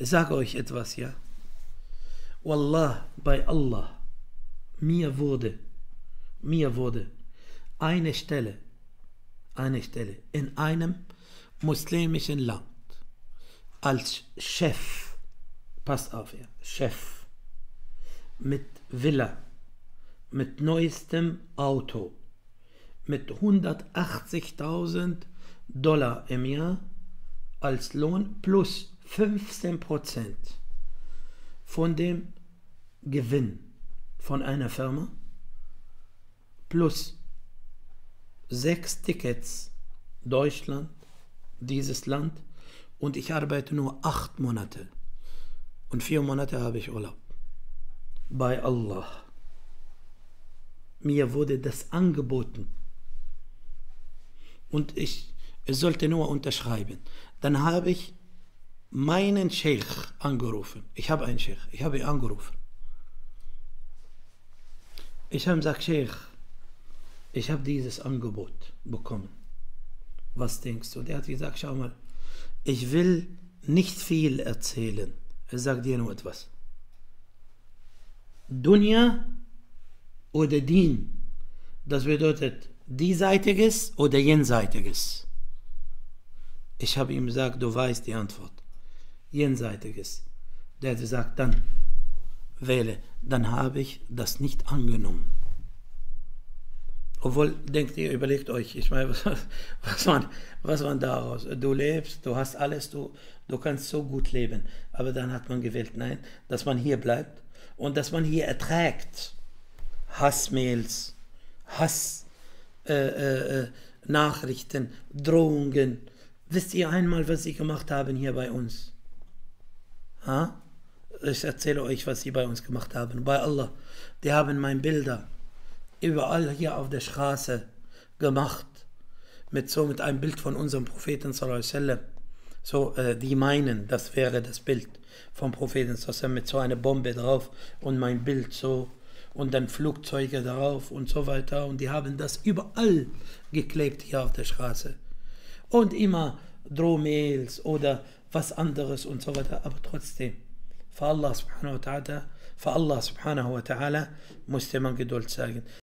Ich sage euch etwas, ja. Wallah, bei Allah, mir wurde, mir wurde eine Stelle, eine Stelle in einem muslimischen Land als Chef, passt auf, ja, Chef, mit Villa, mit neuestem Auto, mit 180.000 Dollar im Jahr als Lohn plus 15% von dem Gewinn von einer Firma plus sechs Tickets Deutschland, dieses Land und ich arbeite nur acht Monate und vier Monate habe ich Urlaub. Bei Allah. Mir wurde das angeboten und ich, ich sollte nur unterschreiben. Dann habe ich meinen Sheikh angerufen. Ich habe einen Sheikh, ich habe ihn angerufen. Ich habe gesagt, Sheikh, ich habe dieses Angebot bekommen. Was denkst du? Der hat gesagt, schau mal, ich will nicht viel erzählen. Er sagt dir nur etwas. Dunya oder Din, das bedeutet diesseitiges oder jenseitiges. Ich habe ihm gesagt, du weißt die Antwort. Jenseitiges. Der gesagt, dann wähle. Dann habe ich das nicht angenommen. Obwohl, denkt ihr, überlegt euch, ich meine, was, was, man, was man daraus? Du lebst, du hast alles, du, du kannst so gut leben. Aber dann hat man gewählt, nein, dass man hier bleibt und dass man hier erträgt. Hassmails, Hass, äh, äh, äh Nachrichten, Drohungen. Wisst ihr einmal, was sie gemacht haben hier bei uns? Ha? Ich erzähle euch, was sie bei uns gemacht haben. Bei Allah. Die haben meine Bilder überall hier auf der Straße gemacht. Mit so mit einem Bild von unserem Propheten sallam. So, äh, die meinen, das wäre das Bild vom Propheten sallam mit so einer Bombe drauf und mein Bild so und dann Flugzeuge darauf und so weiter. Und die haben das überall geklebt hier auf der Straße. Und immer Drohmails oder was anderes und so weiter. Aber trotzdem, für Allah subhanahu wa ta'ala, für Allah subhanahu wa ta'ala musste man Geduld zeigen.